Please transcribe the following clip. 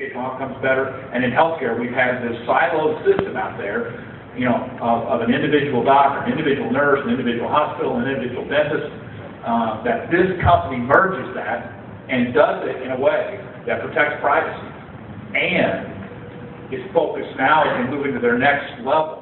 educational outcomes better. And in healthcare, we've had this siloed system out there, you know, of, of an individual doctor, an individual nurse, an individual hospital, an individual dentist, uh, that this company merges that and does it in a way that protects privacy and is focused now in moving to their next level